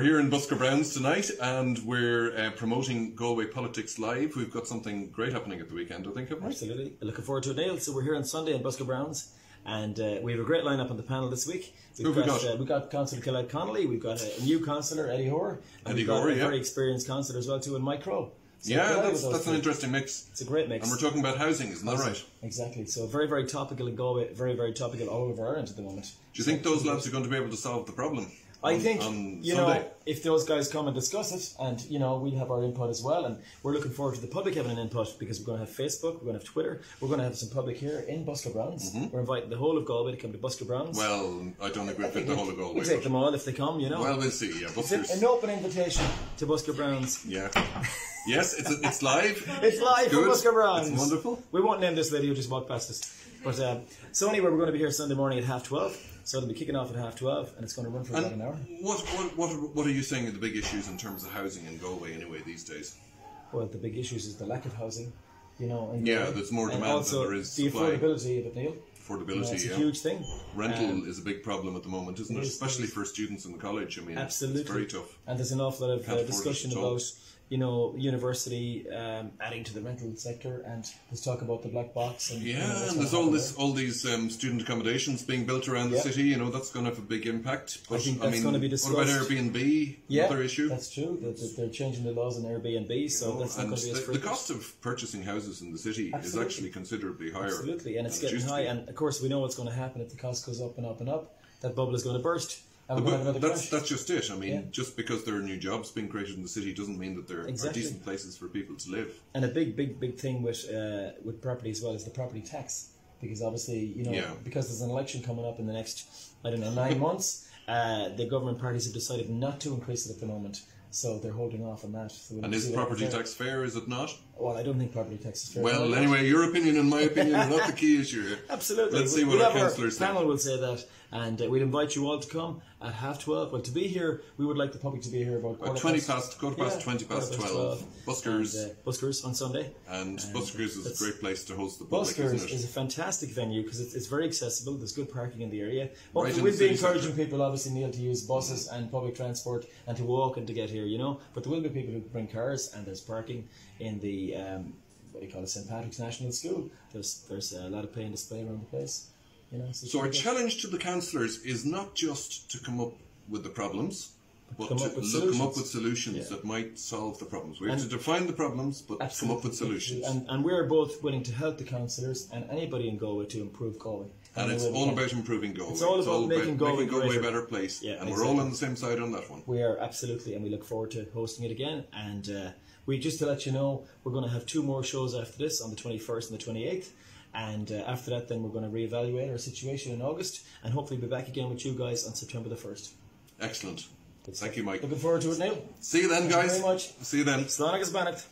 We're here in Busker Brownes tonight and we're uh, promoting Galway Politics Live. We've got something great happening at the weekend, I think, haven't we? Absolutely. Looking forward to it, Niall. So we're here on Sunday in Busker Brownes. And uh, we have a great lineup on the panel this week. We've Who have we got? Uh, we've got Councillor Collette Connolly, we've got a, a new councillor, Eddie Hoare, and Eddie we've got a yeah. very experienced councillor as well too, and Mike Crowe. So Yeah, that's, that's an interesting mix. It's a great mix. And we're talking about housing, isn't that right? Exactly. So very, very topical in Galway, very, very topical all over Ireland at the moment. Do you think those lads are going to be able to solve the problem? I on- think on you Sunday? know if those guys come and discuss it, and you know we'll have our input as well, and we're looking forward to the public having an input because we're going to have Facebook, we're going to have Twitter, we're going to have some public here in Busker Brownes. We're inviting the whole of Galway to come to Busker Brownes. Mm-hmm. Well, I don't think we'll fit the whole of Galway. we'll take them all if they come, you know. Well, we'll see. Yeah, an, Buskers. an open invitation to Busker Brownes. Yeah. Yes, it's it's live. It's live from Busker Brownes. It's wonderful. We won't name this video, just walk past us. But um, so anyway, we're going to be here Sunday morning at half twelve. So it'll be kicking off at half twelve, and it's going to run for about an hour. What what what are, what are you saying are the big issues in terms of housing in Galway anyway these days? Well, the big issues is the lack of housing. You know, in Yeah, there's more And demand than also there is the supply. affordability of it, Niall. You know, Affordability, it's a yeah. huge thing. Rental Um, is a big problem at the moment, isn't it? it is, Especially for students in the college. I mean, Absolutely, it's very tough. And there's an awful lot of uh, discussion about you know university um, adding to the rental sector, and there's talk about the black box. And, you know, Yeah, and there's all this, there. all these um, student accommodations being built around the Yeah. city. You know, that's going to have a big impact. But think that's mean, gonna be What about. Airbnb? Yeah, Another issue. That's true. That that they're changing the laws on Airbnb, so that's not going to be as the, the cost of purchasing houses in the city is actually considerably higher. Absolutely, and it's getting high. And of course, we know what's going to happen if the cost goes up and up and up. That bubble is going to burst, and we're going But that's crash. that's just it. I mean, Yeah. just because there are new jobs being created in the city doesn't mean that there Exactly. are decent places for people to live. And a big, big, big thing with uh, with property as well is the property tax, because obviously you know Yeah. because there's an election coming up in the next I don't know nine months. Uh, the government parties have decided not to increase it at the moment, so they're holding off on that. So we'll And is property tax fair? Is it not? Well, I don't think property tax is fair. Well, anyway, your opinion and my opinion are not the key issue here. Absolutely. Let's see We- what we'll our councillors say. panel will say that, and uh, we'd invite you all to come at half twelve. Well, to be here, we would like the public to be here about 20 past, quarter past Yeah, 20 past quarter 12. Buskers. And, uh, Buskers on Sunday. And Buskers is a great place to host the public, Buskers is a fantastic venue because it's, it's very accessible. There's good parking in the area. Right we'd be encouraging centre. people, obviously, Niall, to use buses and public transport and to walk and to get here. You know, but there will be people who bring cars, and there's parking in the um, what do you call it, St Patrick's National School. There's there's a lot of play and display around the place. You know, so, So our challenge to the councillors is not just to come up with the problems, but Come to up with look, come up solutions. with solutions Yeah. that might solve the problems. We have And- to define the problems, but come up with solutions. And, and we're both willing to help the councillors and anybody in Galway to improve Galway. And Any it's all about improving Galway. It's all about making Galway making Galway a better place. Yeah, and we're all on the same side on that one. We are absolutely, and we look forward to hosting it again. And uh, we just to let you know, we're going to have two more shows after this on the 21st and the 28th. And uh, after that, then we're going to reevaluate our situation in August and hopefully be back again with you guys on September the 1st. Excellent. Thank you, Mike. Looking forward to it now. See you then, Thank you guys. very much. See you then. Slán agus beannacht.